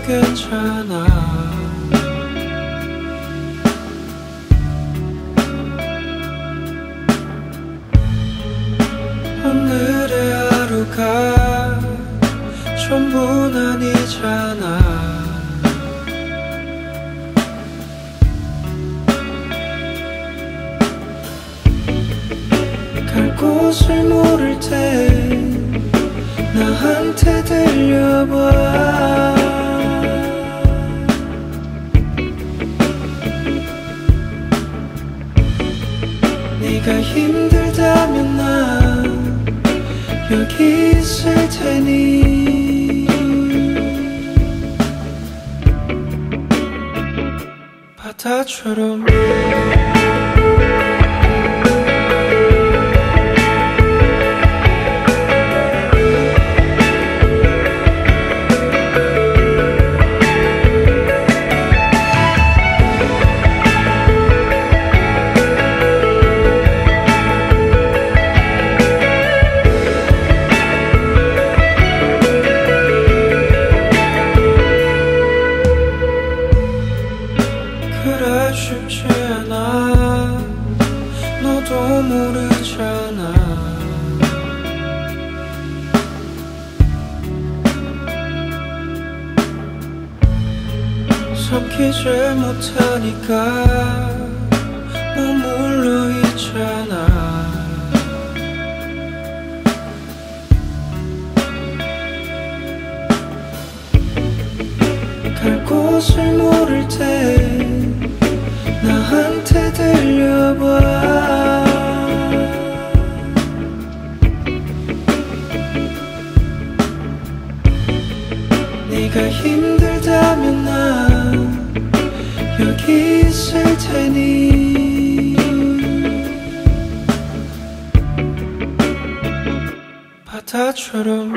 괜찮아. 오늘의 하루가 전부는 아니잖아. 갈 곳을 모를 때 나한테 들려봐 힘들다면 난 여기 있을 테니. 바다처럼 삼키지 못하니까 머물러 있잖아. 갈 곳을 모를 때 나한테 들려봐 있을 테니. 바다처럼